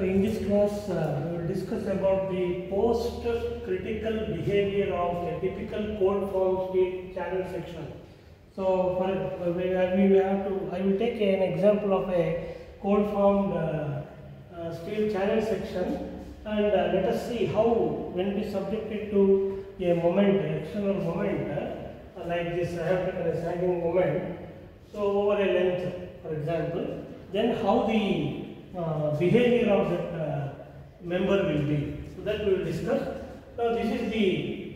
So in this class, uh, we will discuss about the post-critical behavior of a typical cold form steel channel section. So for uh, we, we have to, I will take an example of a cold formed uh, steel channel section and uh, let us see how when it is subjected to a moment, external moment uh, like this, I have taken a sagging moment. So over a length, for example, then how the uh, behavior of that uh, member will be. So that we will discuss. Now this is the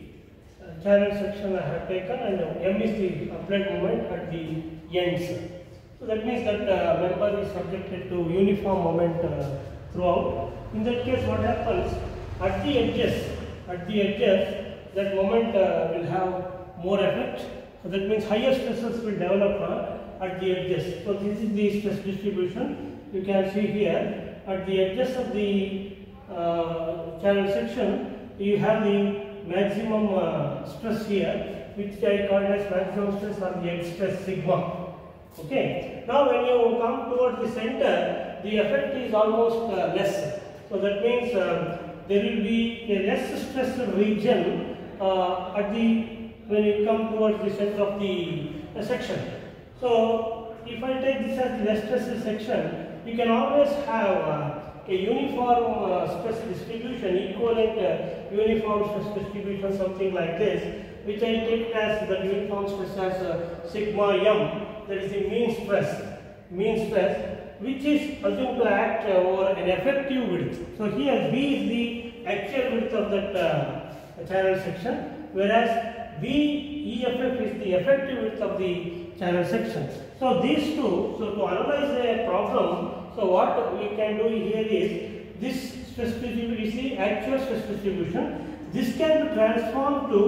uh, channel section I have taken and M is the applied moment at the ends. So that means that uh, member is subjected to uniform moment uh, throughout. In that case what happens at the edges, at the edges that moment uh, will have more effect. So that means higher stresses will develop uh, at the edges. So this is the stress distribution. You can see here at the edges of the uh, channel section you have the maximum uh, stress here which I call as maximum stress or the stress sigma. Okay. Now when you come towards the center the effect is almost uh, less. So that means um, there will be a less stressed region uh, at the when you come towards the center of the uh, section. So if I take this as the less stressed section, you can always have uh, a uniform uh, stress distribution, equivalent uh, uniform stress distribution, something like this, which I take as the uniform stress as uh, sigma m, that is the mean stress, mean stress, which is assumed to act uh, over an effective width. So here B is the actual width of that uh, channel section, whereas B EFF is the effective width of the channel section. So these two, so to analyze a problem, so what we can do here is this stress distribution is actual stress distribution. This can be transformed to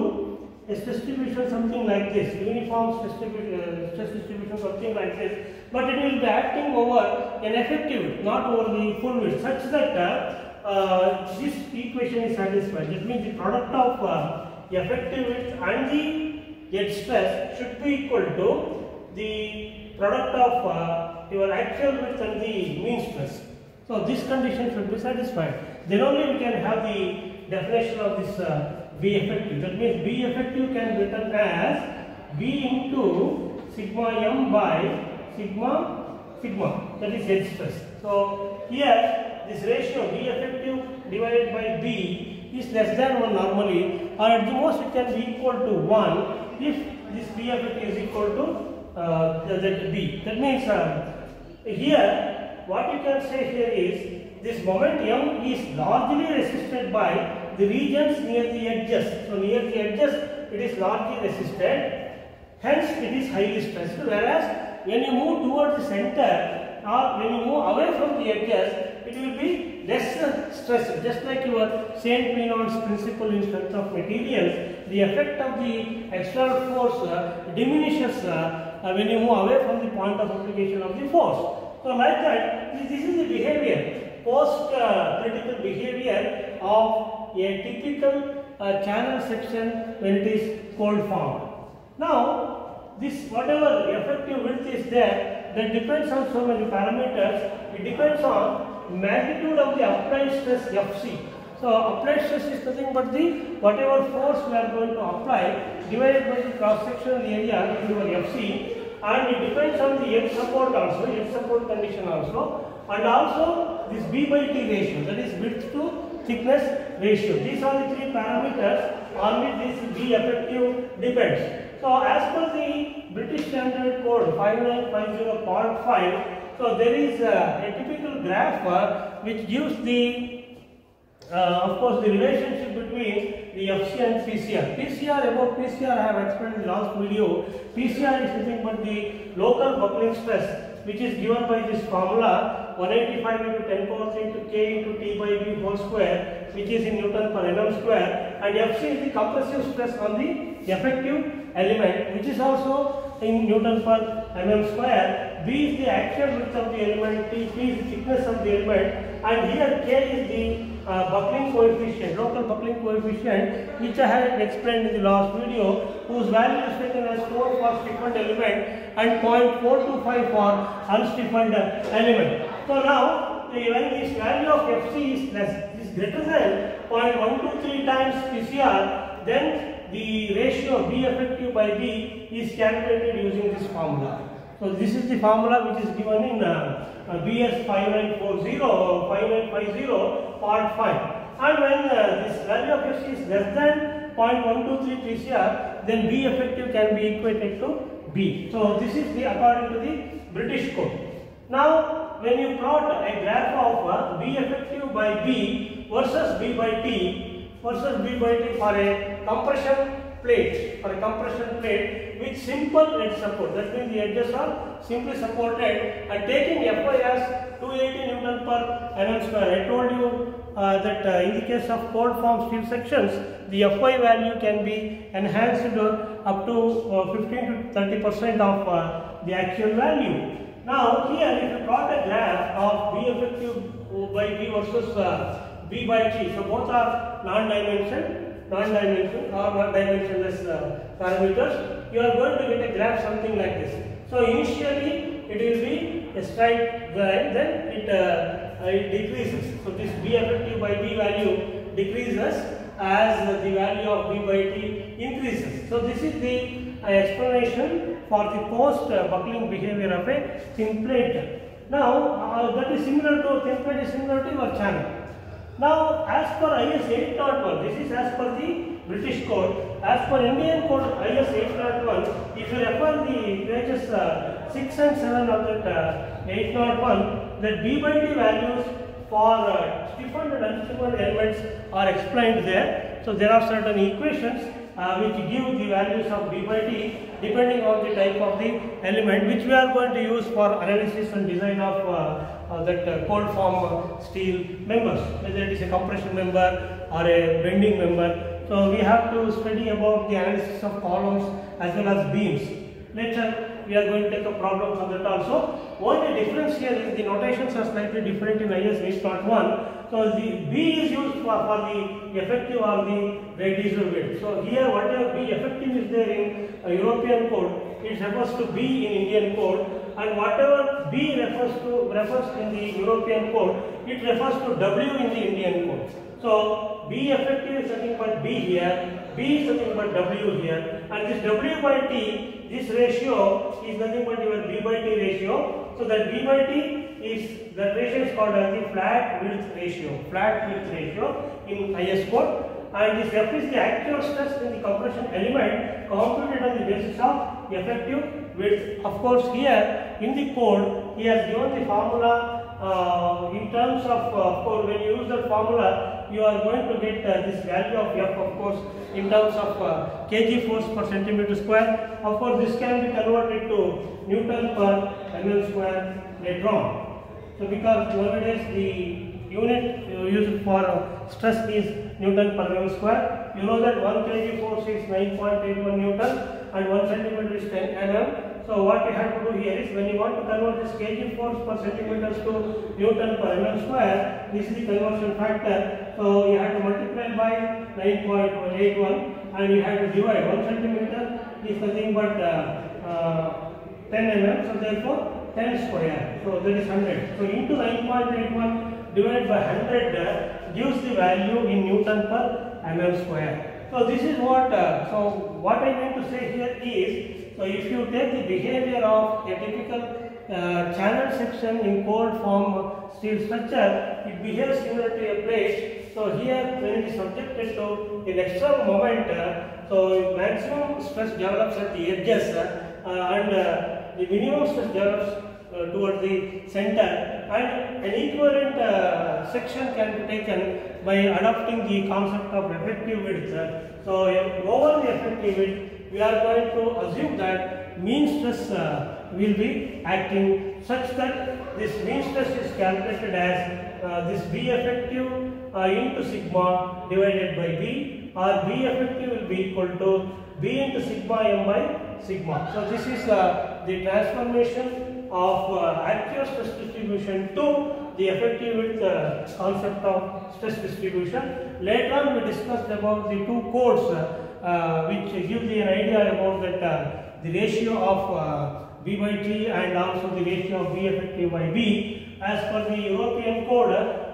a stress distribution something like this, uniform stress distribution, stress distribution something like this, but it will be acting over an effective not over the full width, such that uh, uh, this equation is satisfied. That means the product of uh, effective width and the edge stress should be equal to the product of uh, your actual width and the mean stress. So this condition should be satisfied. Then only we can have the definition of this uh, B effective. That means B effective can be written as B into sigma m by sigma sigma. That is edge stress. So here this ratio B effective divided by B is less than 1 normally or at the most it can be equal to 1 if this B effective is equal to uh, that B. That means um, here what you can say here is this moment M is largely resisted by the regions near the edges. So near the edges it is largely resisted. Hence it is highly stressed. Whereas when you move towards the center or when you move away from the edges, it will be less stress. Just like your Saint Venant's principle in strength of materials, the effect of the external force uh, diminishes uh, uh, when you move away from the point of application of the force. So like that, this, is the behavior, post uh, critical behavior of a typical uh, channel section when it is cold formed. Now, this whatever effective width is there, that depends on so many parameters. It depends on magnitude of the applied stress Fc. So applied stress is nothing but the whatever force we are going to apply divided by the cross sectional area into Fc and it depends on the edge support also, edge support condition also and also this B by T ratio that is width to thickness ratio. These are the three parameters on which this B effective depends. So as per the British Standard Code 5950 part 5, so there is a, a typical graph uh, which gives the uh, of course the relationship between the FC and PCR. PCR about PCR I have explained in the last video. PCR is nothing but the local buckling stress which is given by this formula 185 into 10 power 3 into K into T by B whole square which is in Newton per mm square and FC is the compressive stress on the effective element which is also in Newton per mm square. B is the actual width of the element, T, is the thickness of the element and here K is the uh, buckling coefficient, local buckling coefficient which I had explained in the last video whose value is taken as 4 for stiffened element and 0.425 for unstiffened element. So now when this value of Fc is less is greater than 0.123 times PCR, then the ratio B effective by B is calculated using this formula. So this is the formula which is given in uh, uh, BS 5940 or 5950 part 5. And when uh, this value of Fc is less than 0.123 PCR, then B effective can be equated to B. So this is the according to the British code. Now when you plot a graph of uh, B effective by B versus B by T versus B by T for a compression plate for a compression plate with simple edge support that means the edges are simply supported and taking Fy as 280 Newton per mm square. I told you uh, that uh, in the case of cold form steel sections the Fy value can be enhanced up to uh, 15 to 30 percent of uh, the actual value. Now here if you plot a graph of B effective by B versus uh, B by T, so both are non-dimension, non-dimension or non-dimensionless uh, parameters, you are going to get a graph something like this. So initially it will be a straight line, then it, uh, it decreases. So this B effective by B value decreases as the value of B by T increases. So this is the uh, explanation for the post uh, buckling behavior of a thin plate. Now uh, that is similar to thin plate is similar to your channel. Now as per IS 801, this is as per the British code. As per Indian code IS 801, if you refer the pages uh, 6 and 7 of that uh, 801, the B by T values for uh, stiffened and unstiffened elements are explained there. So there are certain equations uh, which give the values of B by T depending on the type of the element which we are going to use for analysis and design of uh, uh, that uh, cold form uh, steel members whether it is a compression member or a bending member. So we have to study about the analysis of columns as well as beams. Later we are going to take a problem on that also. Only difference here is the notations are slightly different in IS 801. So the B is used for, for the effective or the radius width. So here whatever B effective is there in a European code, it refers to B in Indian code and whatever B refers to refers in the European code, it refers to W in the Indian code. So B effective is nothing but B here, B is nothing but W here and this W by T, this ratio is nothing but your B by T ratio. So that B by T is, that ratio is called as the flat width ratio, flat width ratio in IS code and this F is the actual stress in the compression element computed on the basis of effective width. Of course here in the code he has given the formula uh, in terms of, uh, of course when you use that formula you are going to get uh, this value of F of course in terms of uh, kg force per centimeter square. Of course this can be converted to Newton per mm square later on. So because nowadays the unit used for stress is Newton per mm square. You know that 1 kg force is 9.81 Newton and 1 centimeter is 10 mm. So what we have to do here is when you want to convert this kg force per centimeters to Newton per mm square, this is the conversion factor. So you have to multiply by 9.81 and you have to divide 1 centimeter is nothing but uh, uh, 10 mm. So therefore 10 square. So that is 100. So into 9.81 divided by 100 uh, gives the value in Newton per mm square. So this is what, uh, so what I mean to say here is, if you take the behavior of a typical uh, channel section in cold form steel structure, it behaves similar to a plate. So here when it is subjected to an external moment, uh, so maximum stress develops at the edges uh, and uh, the minimum stress develops uh, towards the center and an equivalent uh, section can be taken by adopting the concept of effective width. So uh, over the effective width, we are going to assume that mean stress uh, will be acting such that this mean stress is calculated as uh, this B effective uh, into sigma divided by B or B effective will be equal to B into sigma m by sigma. So this is uh, the transformation of uh, actual stress distribution to the effective width uh, concept of stress distribution. Later on we discussed about the two codes which gives you an idea about that uh, the ratio of uh, B by T and also the ratio of B effective by B as per the European code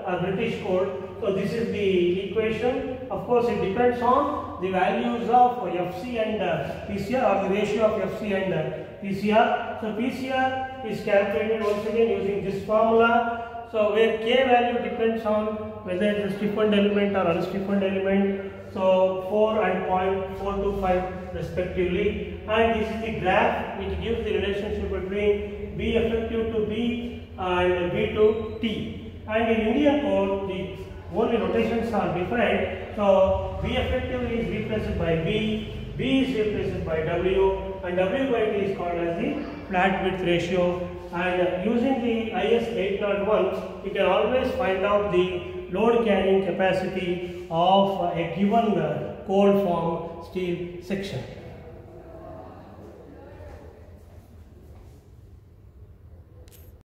or British code. So this is the equation. Of course, it depends on the values of FC and uh, PCR or the ratio of FC and uh, PCR. So PCR is calculated once again using this formula. So where K value depends on whether it is stiffened element or unstiffened element. So 4 and 0.425 respectively. And this is the graph which gives the relationship between B effective to B and B to T. And in Indian code, the only notations are different. So B effective is replaced by B, B is replaced by W, and W by T is called as the flat width ratio. And using the IS 801, you can always find out the load carrying capacity of a given cold form steel section.